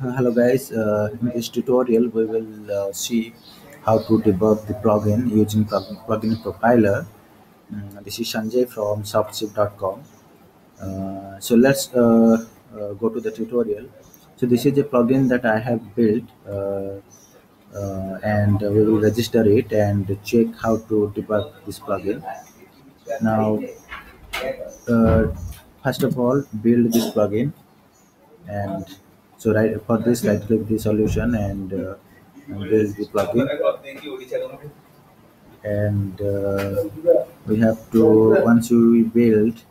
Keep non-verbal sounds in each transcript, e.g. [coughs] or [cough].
Hello guys, uh, in this tutorial we will uh, see how to debug the plugin using plugin, profiler. Mm, this is Sanjay from softchief.com. Uh, so let's uh, uh, go to the tutorial. So this is a plugin that I have built uh, and we will register it and check how to debug this plugin. Now, uh, first of all, build this plugin and so right for this right click the solution and, uh, build the plugin. And uh, we have to once we build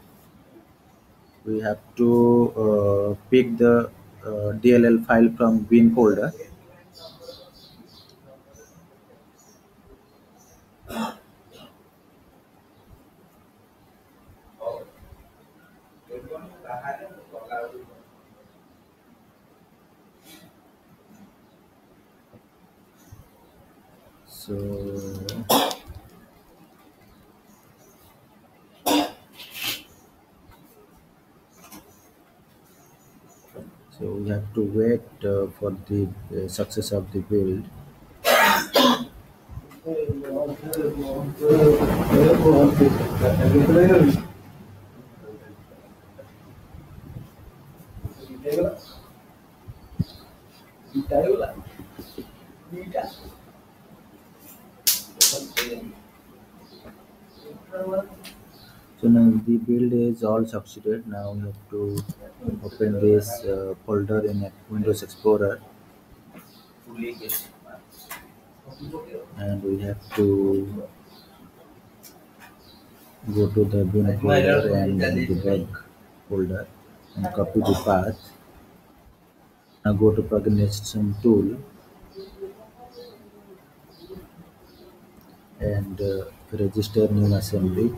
we have to uh, pick the uh, dll file from bin folder so so we have to wait uh, for the uh, success of the build so now the build is all succeeded now we have to open this uh, folder in windows explorer. And we have to go to the bin folder and debug folder and copy the path. Now go to plugin registration tool. And uh, register new assembly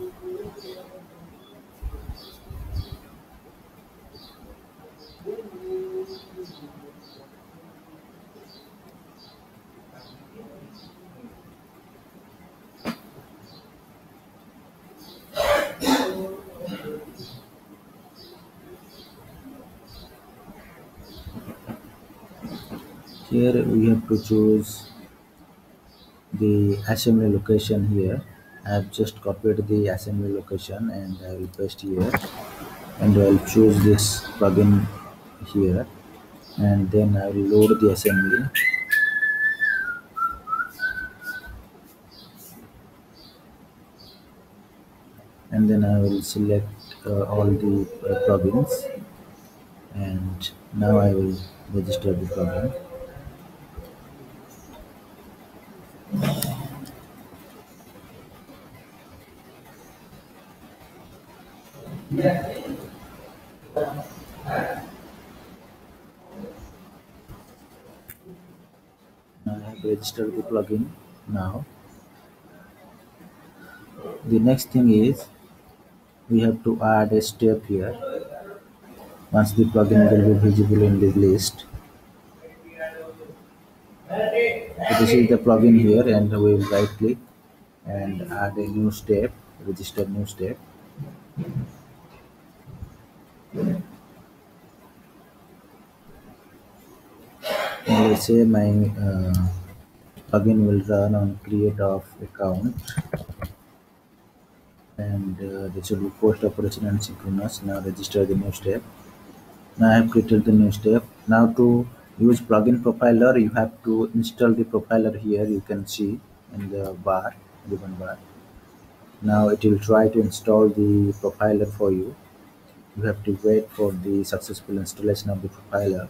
here we have to choose the assembly location here. I have just copied the assembly location and I will paste here. And I will choose this plugin here. And then I will load the assembly. And then I will select uh, all the uh, plugins. And now I will register the plugin I have registered the plugin now. The next thing is we have to add a step here. Once the plugin will be visible in the list. So this is the plugin here and we will right click and add a new step, register new step. Say my uh, plugin will run on create of account. And uh, this will be post operation and synchronous. Now register the new step. Now i have created the new step. Now to use plugin profiler you have to install the profiler here. You can see in the bar ribbon bar. Now it will try to install the profiler for you. You have to wait for the successful installation of the profiler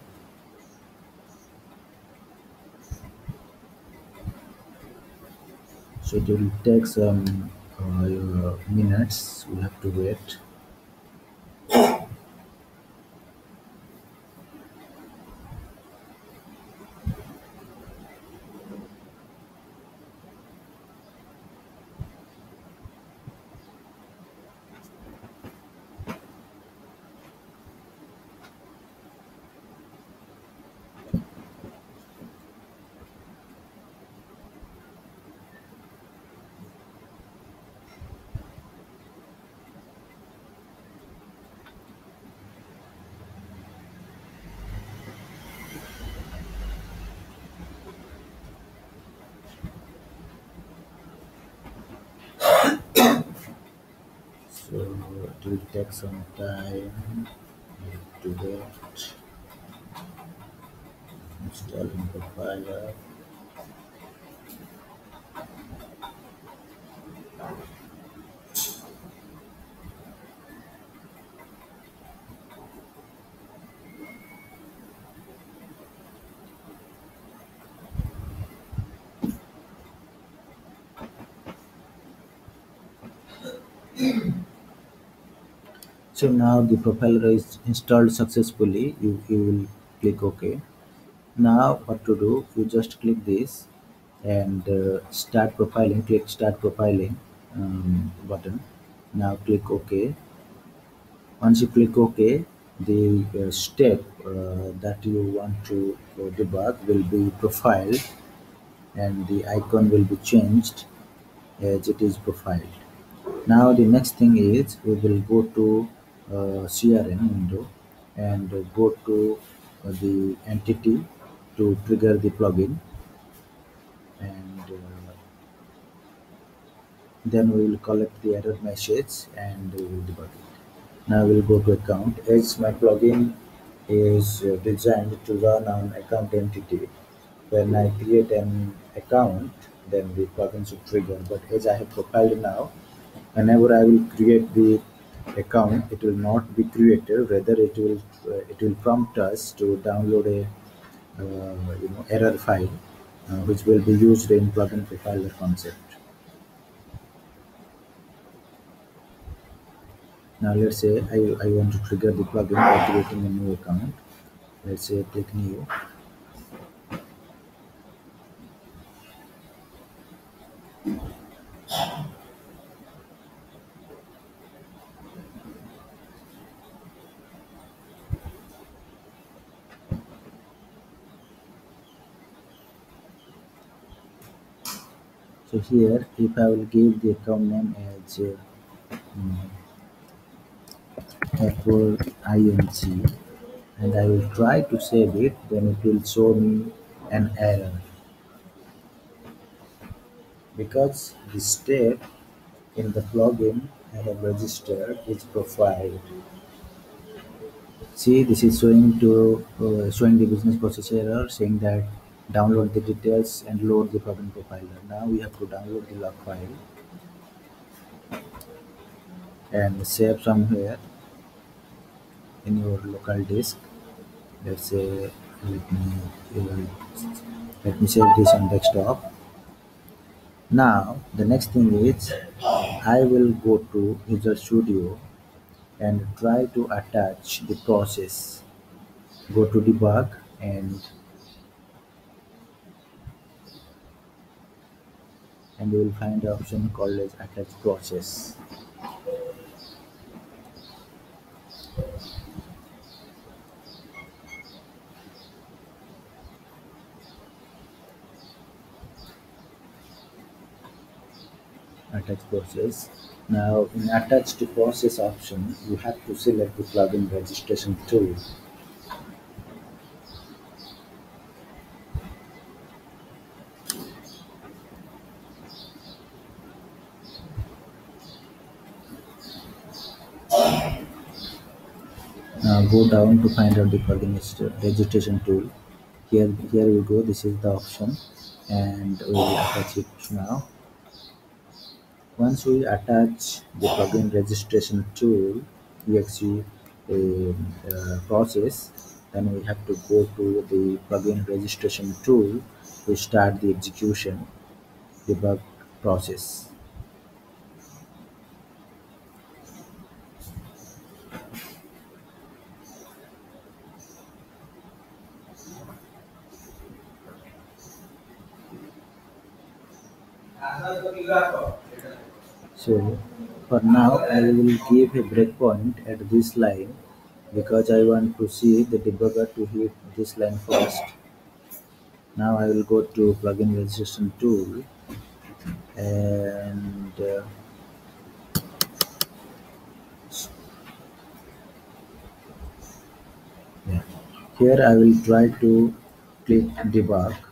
so it will take some uh, minutes. We have to wait will take some time to get installing profiler. [clears throat] So now the profiler is installed successfully. You, you will click OK. Now what to do? You just click this and uh, start profiling. Click start profiling um, button. Now click OK. Once you click OK, the uh, step uh, that you want to debug will be profiled and the icon will be changed as it is profiled. Now the next thing is we will go to CRM window and go to uh, the entity to trigger the plugin and uh, then we will collect the error message and we will debug it. Now we'll go to account as my plugin is uh, designed to run on account entity. When I create an account then the plugin should trigger but as I have profiled now whenever I will create the account it will not be created. Whether it will uh, it will prompt us to download a uh, you know error file uh, which will be used in plugin profiler concept. Now let's say I, I want to trigger the plugin by creating a new account. Let's say click new so here if I will give the account name as uh, mm, Apple INC and I will try to save it then it will show me an error because the step in the plugin I have registered is profile. See this is showing to uh, showing the business process error saying that download the details and load the plugin profiler. Now we have to download the log file and save somewhere in your local disk. Let's say let me let me save this on desktop. Now the next thing is I will go to Visual Studio and try to attach the process. Go to debug and and you will find the option called as attach process. attach process. Now in attached process option, you have to select the plugin registration tool. Now go down to find out the plugin registration tool. Here, here we go. This is the option, and we will attach it now. Once we attach the plugin registration tool exe um, uh, process, then we have to go to the plugin registration tool to start the execution debug process. So for now I will give a breakpoint at this line because I want to see the debugger to hit this line first. Now I will go to plugin registration tool and uh, here I will try to click debug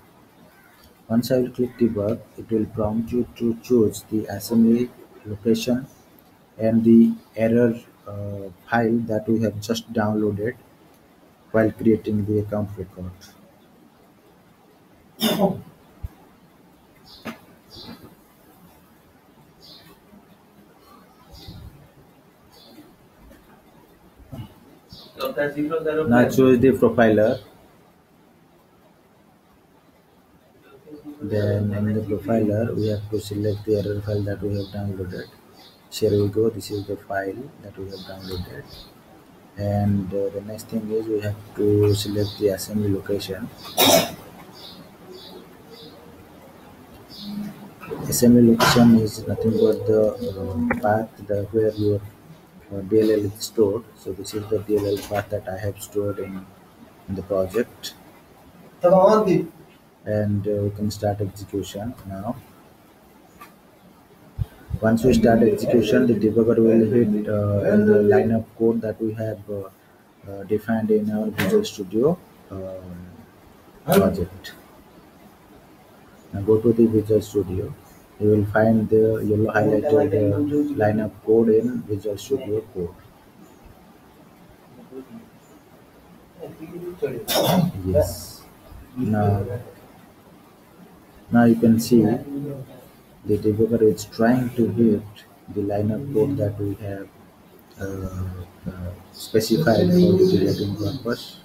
once I will click debug, it will prompt you to choose the assembly location and the error uh, file that we have just downloaded while creating the account record. Now choose the profiler. Then in the profiler, we have to select the error file that we have downloaded. Here we go. This is the file that we have downloaded. And uh, the next thing is we have to select the assembly location. Assembly location is nothing but the uh, path the, where your uh, DLL is stored. So this is the DLL path that I have stored in, in the project. And uh, we can start execution now. Once we start execution, the debugger will hit uh, in the line of code that we have uh, uh, defined in our Visual Studio um, project. Now go to the Visual Studio. You will find the yellow highlighted uh, line of code in Visual Studio Code. [coughs] Yes. Now, now you can see the debugger is trying to hit the line of code that we have uh, uh, specified for the debugging purpose.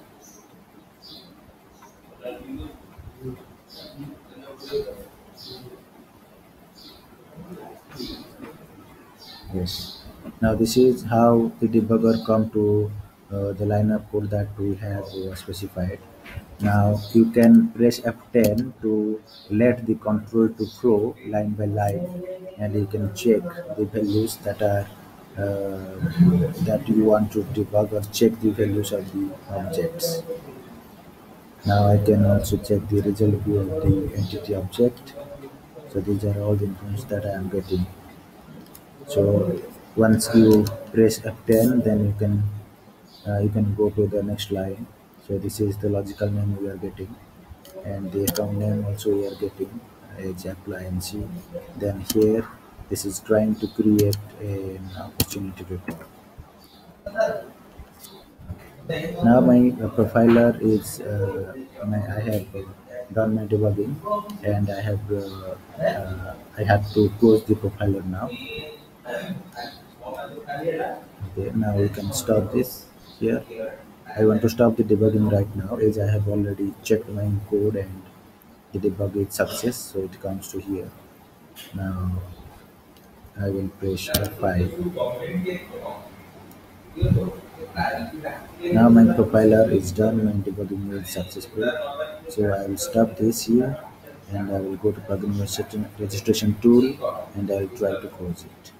Yes. Now this is how the debugger come to uh, the line of code that we have uh, specified. Now you can press F10 to let the control to flow line by line and you can check the values that are uh, that you want to debug or check the values of the objects. Now I can also check the result view of the entity object. So these are all the information that I am getting. So once you press F10, then you can uh, you can go to the next line. So this is the logical name we are getting, and the account name also we are getting as see. Then here, this is trying to create an opportunity report. Now my profiler is uh, my, I have done my debugging, and I have uh, uh, I have to close the profiler now. Okay, now we can stop this here. I want to stop the debugging right now as I have already checked my code and the debug is success so it comes to here. Now I will press F5. Now my profiler is done, my debugging is successful. So I will stop this here and I will go to plugin registration registration tool and I will try to close it.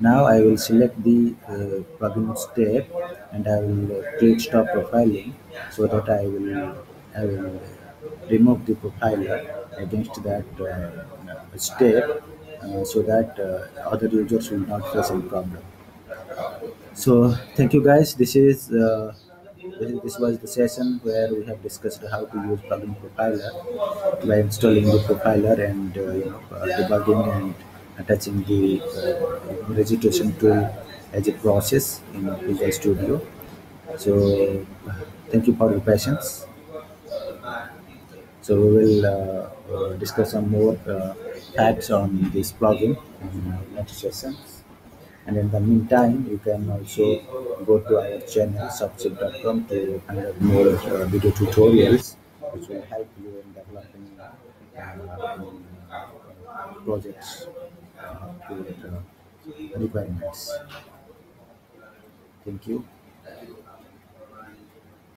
Now I will select the uh, plugin step and I will click stop profiling so that I will I will remove the profiler against that uh, step uh, so that uh, other users will not face any problem. So thank you guys. This is uh, this, this was the session where we have discussed how to use plugin profiler by installing the profiler and uh, you know uh, debugging and attaching the uh, registration tool as a process in Visual Studio. So uh, thank you for your patience. So we will uh, discuss some more facts on this plugin in next sessions. And in the meantime, you can also go to our channel softchief.com to find more uh, video tutorials which will help you in developing uh, projects uh, requirements. Thank you.